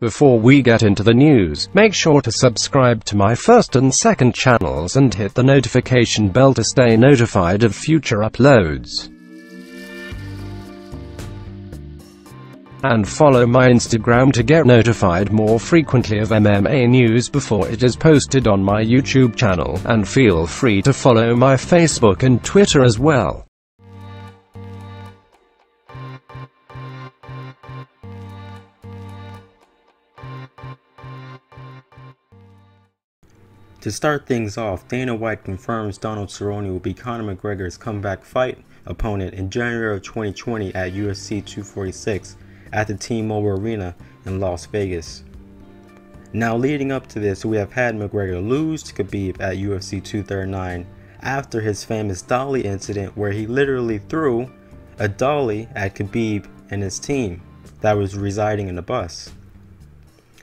Before we get into the news, make sure to subscribe to my first and second channels and hit the notification bell to stay notified of future uploads. And follow my Instagram to get notified more frequently of MMA news before it is posted on my YouTube channel, and feel free to follow my Facebook and Twitter as well. To start things off, Dana White confirms Donald Cerrone will be Conor McGregor's comeback fight opponent in January of 2020 at UFC 246 at the T-Mobile Arena in Las Vegas. Now leading up to this, we have had McGregor lose to Khabib at UFC 239 after his famous dolly incident where he literally threw a dolly at Khabib and his team that was residing in the bus.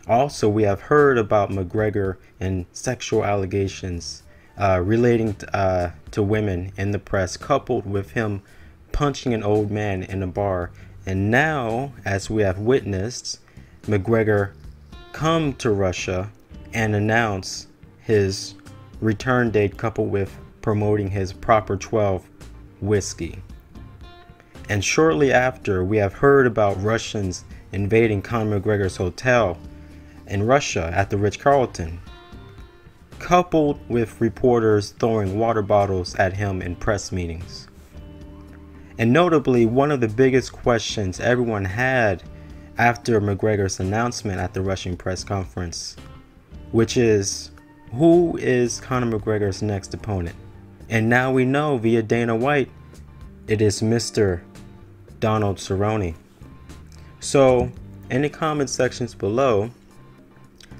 Also, we have heard about McGregor and sexual allegations uh, relating to, uh, to women in the press, coupled with him punching an old man in a bar. And now, as we have witnessed, McGregor come to Russia and announce his return date, coupled with promoting his Proper 12 whiskey. And shortly after, we have heard about Russians invading Conor McGregor's hotel in Russia at the Ritz Carlton, coupled with reporters throwing water bottles at him in press meetings. And notably, one of the biggest questions everyone had after McGregor's announcement at the Russian press conference, which is who is Conor McGregor's next opponent? And now we know via Dana White, it is Mr. Donald Cerrone. So, in the comment sections below,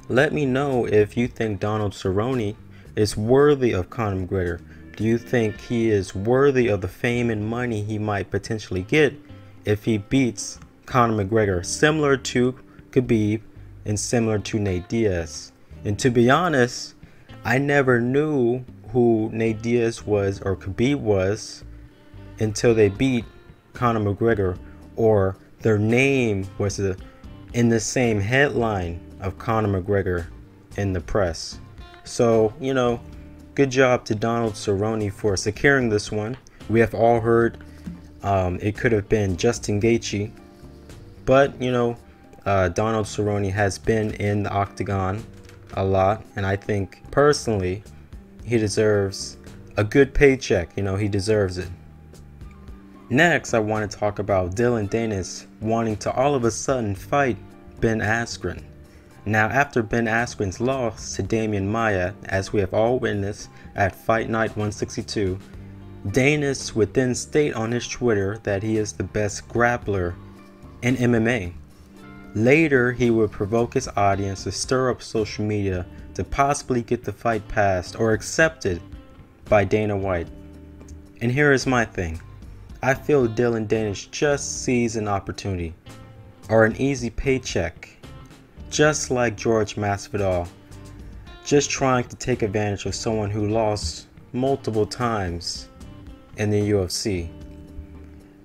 let me know if you think Donald Cerrone is worthy of Conor McGregor. Do you think he is worthy of the fame and money he might potentially get if he beats Conor McGregor, similar to Khabib and similar to Nate Diaz? And to be honest, I never knew who Nate Diaz was or Khabib was until they beat Conor McGregor or their name was in the same headline of Conor McGregor in the press. So, you know, good job to Donald Cerrone for securing this one. We have all heard um, it could have been Justin Gaethje, but you know, uh, Donald Cerrone has been in the octagon a lot, and I think personally he deserves a good paycheck. You know, he deserves it. Next, I want to talk about Dillon Danis wanting to all of a sudden fight Ben Askren. Now, after Ben Askren's loss to Demian Maia, as we have all witnessed at Fight Night 162, Danis would then state on his Twitter that he is the best grappler in MMA. Later, he would provoke his audience to stir up social media to possibly get the fight passed or accepted by Dana White. And here is my thing I feel Dillon Danis just sees an opportunity or an easy paycheck just like George Masvidal, just trying to take advantage of someone who lost multiple times in the UFC.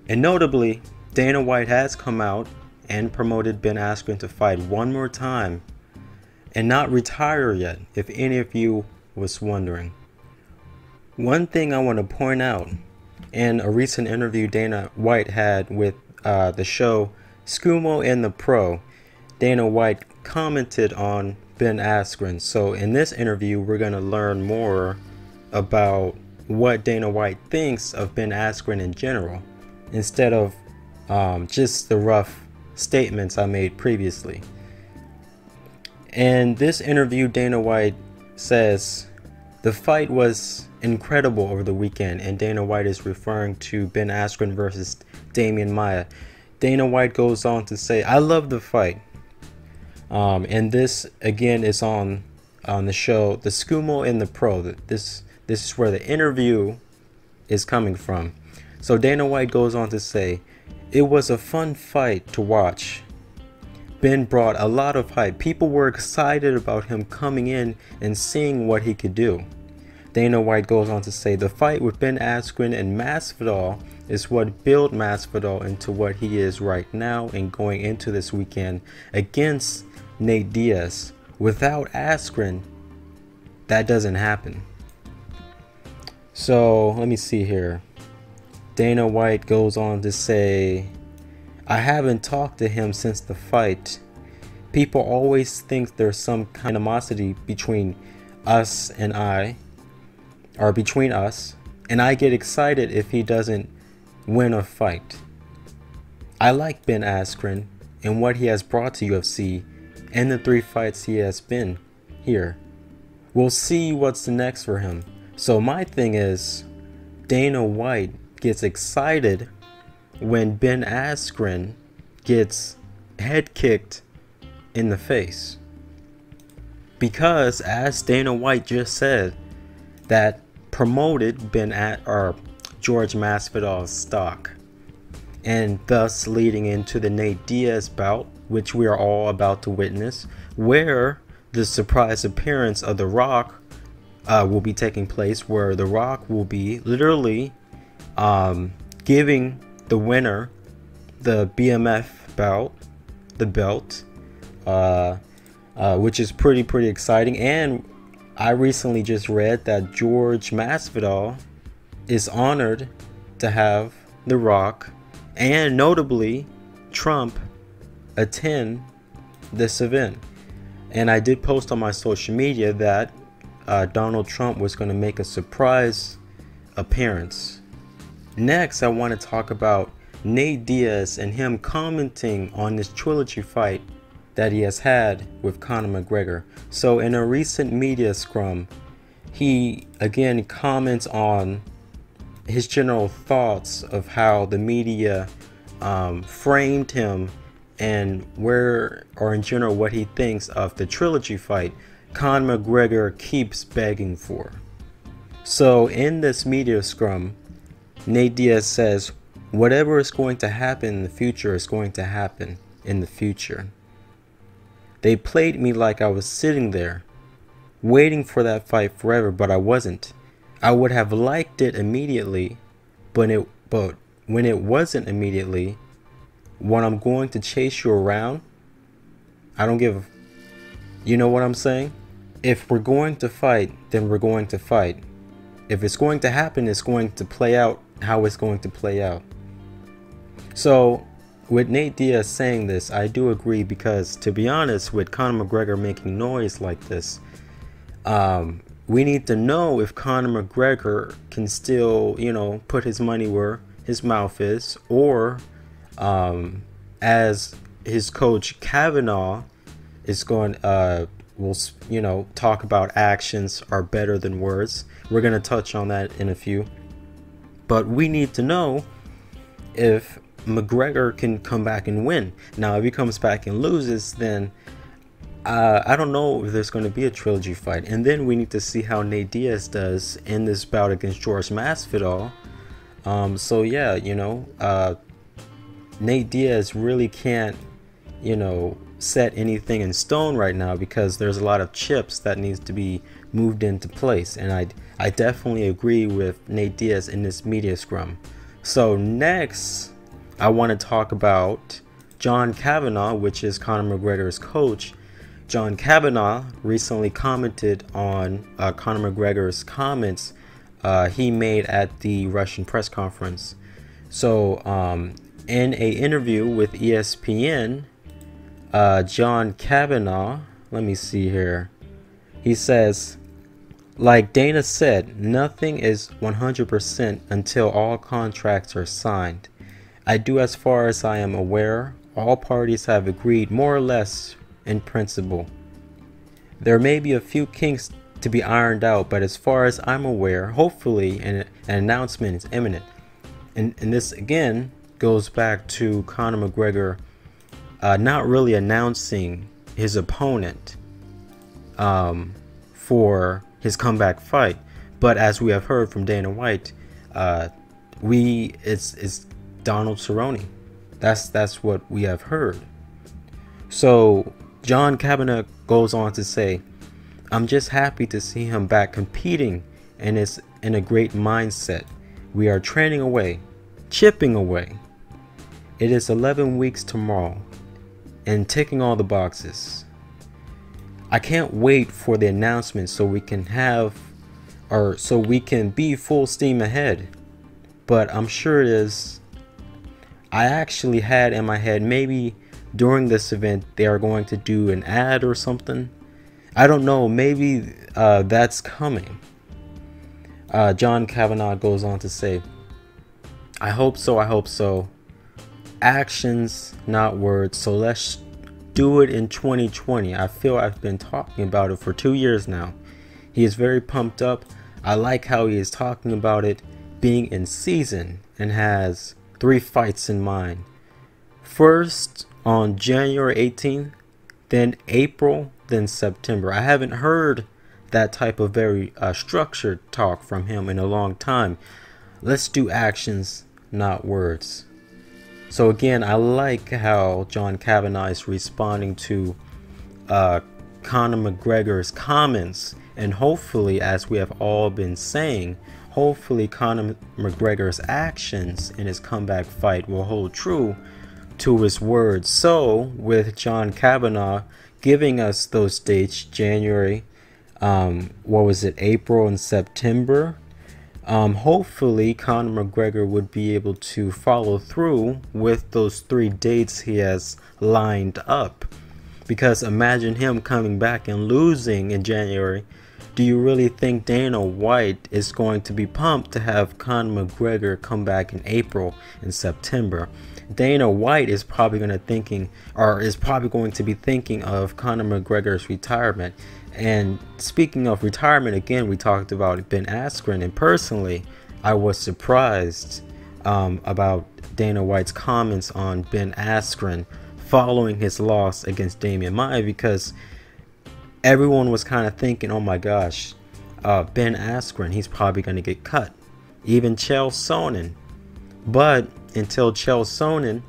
And notably, Dana White has come out and promoted Ben Askren to fight one more time and not retire yet, if any of you was wondering. One thing I want to point out in a recent interview Dana White had with uh, the show Skumo and the Pro, Dana White commented on Ben Askren. So in this interview, we're going to learn more about what Dana White thinks of Ben Askren in general, instead of um, just the rough statements I made previously. In this interview, Dana White says the fight was incredible over the weekend, and Dana White is referring to Ben Askren versus Demian Maia. Dana White goes on to say, I love the fight. Um, and this again is on on the show the Skumo and the Pro. This this is where the interview is coming from. So Dana White goes on to say, "It was a fun fight to watch. Ben brought a lot of hype. People were excited about him coming in and seeing what he could do." Dana White goes on to say, "The fight with Ben Askren and Masvidal is what built Masvidal into what he is right now and going into this weekend against Nate Diaz. Without Askren, that doesn't happen. So let me see here. Dana White goes on to say, I haven't talked to him since the fight. People always think there's some kind of animosity between us and I, or between us, and I get excited if he doesn't win a fight. I like Ben Askren and what he has brought to UFC and the three fights he has been here. We'll see what's next for him. So my thing is Dana White gets excited when Ben Askren gets head kicked in the face. Because as Dana White just said, that promoted Ben at or George Masvidal's stock and thus leading into the Nate Diaz bout, which we are all about to witness, where the surprise appearance of The Rock uh, will be taking place, where The Rock will be literally um, giving the winner the BMF belt, the belt, uh, uh, which is pretty pretty exciting. And I recently just read that George Masvidal is honored to have The Rock and notably Trump attend this event. And I did post on my social media that uh, Donald Trump was going to make a surprise appearance. Next, I want to talk about Nate Diaz and him commenting on this trilogy fight that he has had with Conor McGregor. So, in a recent media scrum, he again comments on his general thoughts of how the media um, framed him and where, or in general, what he thinks of the trilogy fight Conor McGregor keeps begging for. So, in this media scrum, Nate Diaz says, Whatever is going to happen in the future is going to happen in the future. They played me like I was sitting there, waiting for that fight forever, but I wasn't. I would have liked it immediately, but it but when it wasn't immediately, when I'm going to chase you around, I don't give you know what I'm saying? If we're going to fight, then we're going to fight. If it's going to happen, it's going to play out how it's going to play out. So, with Nate Diaz saying this, I do agree because, to be honest, with Conor McGregor making noise like this, um, we need to know if Conor McGregor can still, you know, put his money where his mouth is, or um, as his coach Kavanagh is going, uh, will you know, talk about actions are better than words. We're gonna touch on that in a few, but we need to know if McGregor can come back and win. Now, if he comes back and loses, then uh, I don't know if there's going to be a trilogy fight. And then we need to see how Nate Diaz does in this bout against George Masvidal. Um, so yeah, you know, uh, Nate Diaz really can't, you know, set anything in stone right now because there's a lot of chips that needs to be moved into place. And I, I definitely agree with Nate Diaz in this media scrum. So next, I want to talk about John Kavanagh, which is Conor McGregor's coach John Kavanagh recently commented on uh, Conor McGregor's comments uh, he made at the Russian press conference. So, um, in a interview with ESPN, uh, John Kavanagh, let me see here, he says, like Dana said, nothing is 100% until all contracts are signed. I do, as far as I am aware, all parties have agreed more or less in principle. There may be a few kinks to be ironed out, but as far as I'm aware, hopefully an, an announcement is imminent. And, and this again goes back to Conor McGregor uh, not really announcing his opponent um, for his comeback fight. But as we have heard from Dana White, uh, we it's, it's Donald Cerrone. That's that's what we have heard. So John Kavanagh goes on to say, I'm just happy to see him back competing and is in a great mindset. We are training away, chipping away. It is 11 weeks tomorrow and ticking all the boxes. I can't wait for the announcement so we can have or so we can be full steam ahead. But I'm sure it is I actually had in my head maybe during this event they are going to do an ad or something. I don't know, maybe uh, that's coming. Uh, John Kavanagh goes on to say, I hope so, I hope so. Actions, not words. So let's do it in 2020. I feel I've been talking about it for two years now. He is very pumped up. I like how he is talking about it being in season and has three fights in mind. First on January 18th, then April, then September. I haven't heard that type of very uh, structured talk from him in a long time. Let's do actions, not words. So again, I like how John Kavanagh is responding to uh, Conor McGregor's comments, and hopefully, as we have all been saying, hopefully Conor McGregor's actions in his comeback fight will hold true to his words. So, with John Kavanagh giving us those dates, January, um, what was it, April and September, um, hopefully Conor McGregor would be able to follow through with those three dates he has lined up. Because imagine him coming back and losing in January do you really think Dana White is going to be pumped to have Conor McGregor come back in April and September? Dana White is probably going to thinking or is probably going to be thinking of Conor McGregor's retirement. And speaking of retirement, again, we talked about Ben Askren, and personally, I was surprised um, about Dana White's comments on Ben Askren following his loss against Demian Maia because everyone was kind of thinking, oh my gosh, uh, Ben Askren, he's probably going to get cut. Even Chael Sonnen. But until Chael Sonnen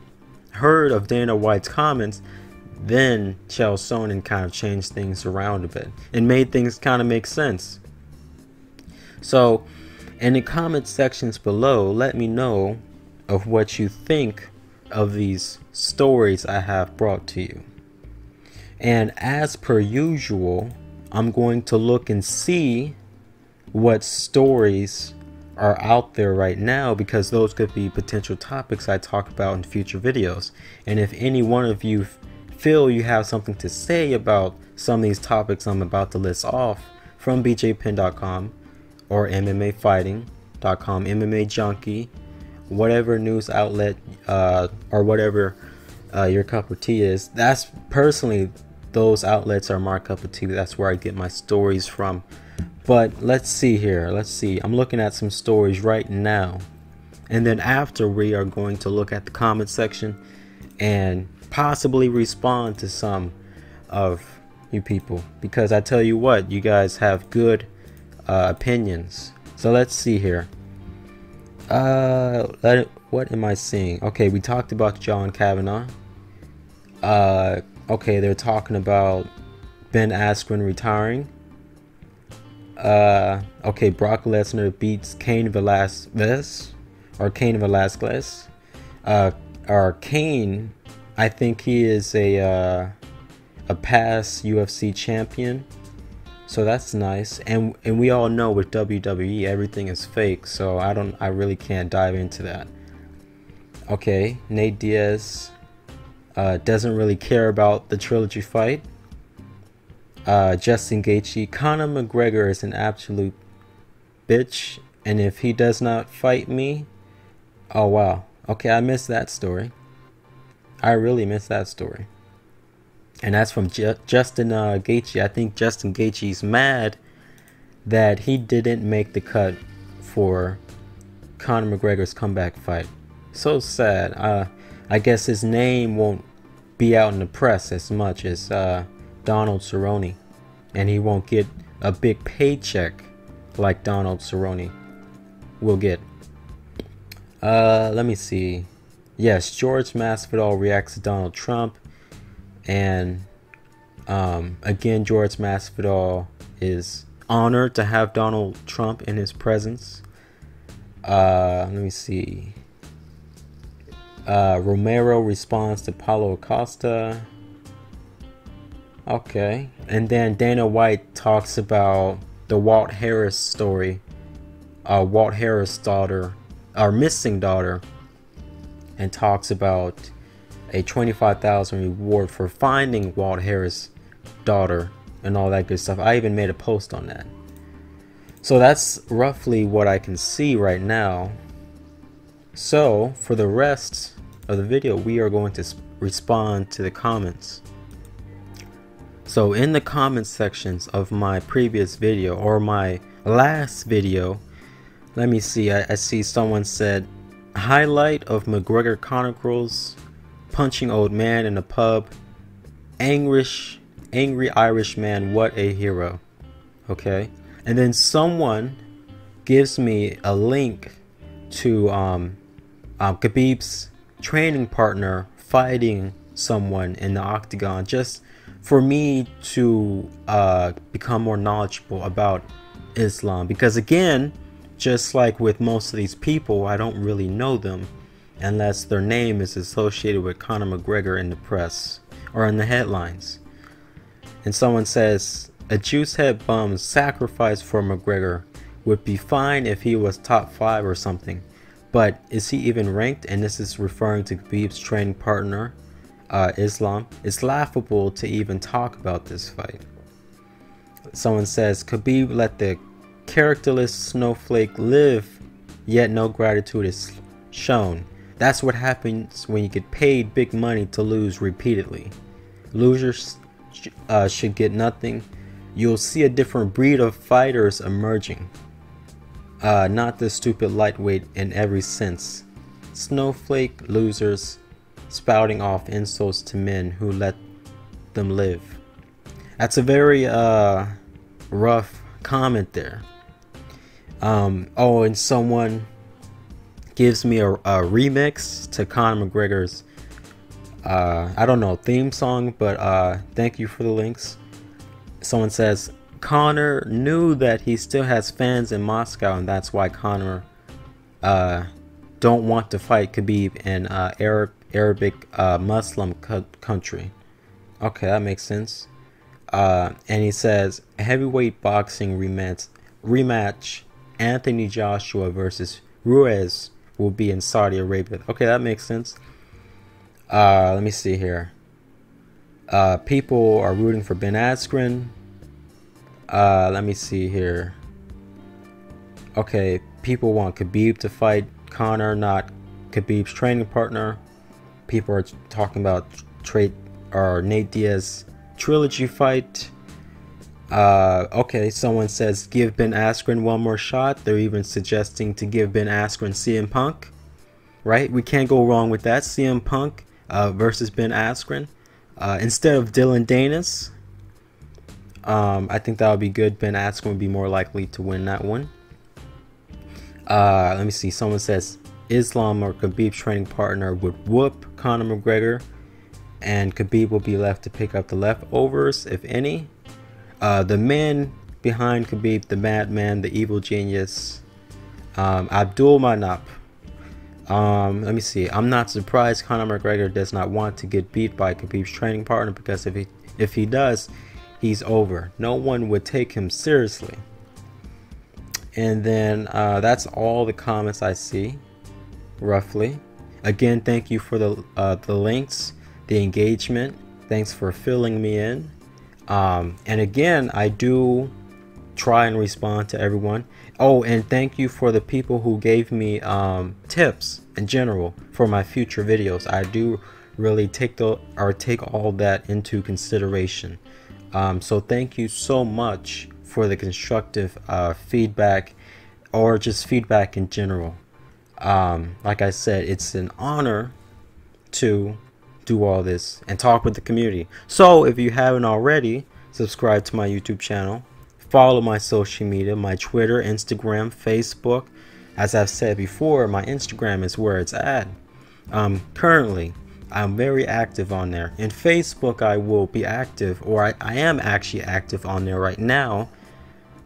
heard of Dana White's comments, then Chael Sonnen kind of changed things around a bit and made things kind of make sense. So, in the comment sections below, let me know of what you think of these stories I have brought to you. And as per usual, I'm going to look and see what stories are out there right now because those could be potential topics I talk about in future videos. And if any one of you feel you have something to say about some of these topics I'm about to list off from bjpenn.com or MMAfighting.com, MMA Junkie, whatever news outlet uh, or whatever uh, your cup of tea is, that's personally those outlets are my cup of tea. That's where I get my stories from. But let's see here. Let's see. I'm looking at some stories right now. And then after, we are going to look at the comment section and possibly respond to some of you people. Because I tell you what, you guys have good uh, opinions. So let's see here. Uh, let, what am I seeing? Okay, we talked about John Kavanagh. Uh, okay, they're talking about Ben Askren retiring. Uh, okay, Brock Lesnar beats Cain Velasquez or Cain Velasquez. Uh, or Cain, I think he is a uh, a past UFC champion, so that's nice. And and we all know with WWE everything is fake, so I don't, I really can't dive into that. Okay, Nate Diaz uh, doesn't really care about the trilogy fight. Uh, Justin Gaethje, Conor McGregor is an absolute bitch, and if he does not fight me, oh wow, okay, I missed that story. I really miss that story. And that's from J- Justin uh, Gaethje. I think Justin Gaethje's mad that he didn't make the cut for Conor McGregor's comeback fight. So sad. Uh, I guess his name won't be out in the press as much as uh, Donald Cerrone, and he won't get a big paycheck like Donald Cerrone will get. Uh, let me see. Yes, George Masvidal reacts to Donald Trump, and um, again, George Masvidal is honored to have Donald Trump in his presence. Uh, let me see. Uh, Romero responds to Paulo Acosta. Okay. And then Dana White talks about the Walt Harris story. Uh, Walt Harris' daughter, our missing daughter, and talks about a 25,000 reward for finding Walt Harris' daughter and all that good stuff. I even made a post on that. So that's roughly what I can see right now. So for the rest of the video, we are going to respond to the comments. So in the comments sections of my previous video or my last video, let me see, I, I see someone said, highlight of McGregor Chronicles, punching old man in a pub, anguish, angry Irish man, what a hero. Okay. And then someone gives me a link to um, um, Khabib's training partner fighting someone in the octagon just for me to uh, become more knowledgeable about Islam. Because again, just like with most of these people, I don't really know them unless their name is associated with Conor McGregor in the press or in the headlines. And someone says, a juice head bum sacrifice for McGregor would be fine if he was top 5 or something. But is he even ranked? And this is referring to Khabib's training partner, uh, Islam. It's laughable to even talk about this fight. Someone says Khabib let the characterless snowflake live, yet no gratitude is shown. That's what happens when you get paid big money to lose repeatedly. Losers uh, should get nothing. You'll see a different breed of fighters emerging. Uh, not the stupid lightweight in every sense. Snowflake losers spouting off insults to men who let them live. That's a very uh, rough comment there. Um, oh, and someone gives me a, a remix to Conor McGregor's, uh, I don't know, theme song, but uh, thank you for the links. Someone says, Conor knew that he still has fans in Moscow, and that's why Conor uh, don't want to fight Khabib in uh, Arab Arabic uh, Muslim co- country. Okay, that makes sense. Uh, and he says heavyweight boxing rematch rematch Anthony Joshua versus Ruiz will be in Saudi Arabia. Okay, that makes sense. Uh, let me see here. Uh, people are rooting for Ben Askren. Uh, let me see here. Okay, people want Khabib to fight Conor, not Khabib's training partner. People are talking about trade or Nate Diaz trilogy fight. Uh, okay, someone says give Ben Askren one more shot. They're even suggesting to give Ben Askren CM Punk. Right? We can't go wrong with that. CM Punk uh, versus Ben Askren. Uh, instead of Dillon Danis, um, I think that would be good. Ben Askren would be more likely to win that one. Uh, let me see. Someone says Islam or Khabib's training partner would whoop Conor McGregor, and Khabib will be left to pick up the leftovers, if any. Uh, the man behind Khabib, the madman, the evil genius, um, Abdul Manap. Um, let me see. I'm not surprised Conor McGregor does not want to get beat by Khabib's training partner because if he if he does, he's over. No one would take him seriously. And then uh, that's all the comments I see, roughly. Again, thank you for the uh, the links, the engagement. Thanks for filling me in. Um, and again, I do try and respond to everyone. Oh, and thank you for the people who gave me um, tips in general for my future videos. I do really take the or take all that into consideration. Um, so thank you so much for the constructive uh, feedback or just feedback in general. Um, like I said, it's an honor to do all this and talk with the community. So if you haven't already, subscribe to my YouTube channel, follow my social media, my Twitter, Instagram, Facebook. As I've said before, my Instagram is where it's at. Um, currently, I'm very active on there. In Facebook, I will be active, or I, I am actually active on there right now,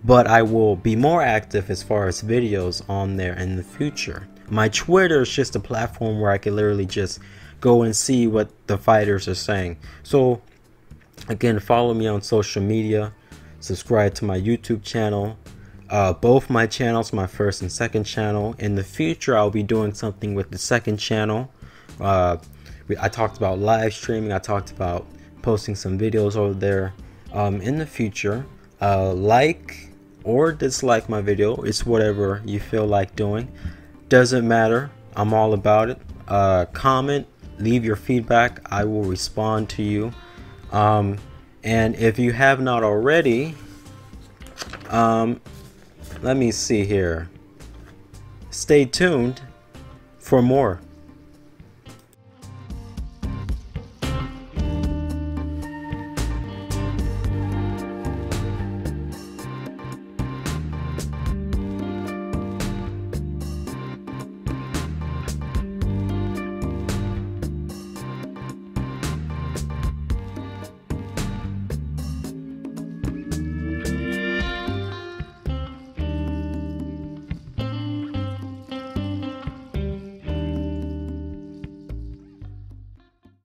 but I will be more active as far as videos on there in the future. My Twitter is just a platform where I can literally just go and see what the fighters are saying. So Again, follow me on social media, subscribe to my YouTube channel. Uh, both my channels, my first and second channel. In the future, I'll be doing something with the second channel. Uh, I talked about live streaming. I talked about posting some videos over there. Um, in the future, uh, like or dislike my video. It's whatever you feel like doing. Doesn't matter. I'm all about it. Uh, comment, leave your feedback. I will respond to you. Um, and if you have not already, um, let me see here. Stay tuned for more.